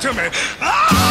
to me. Ah!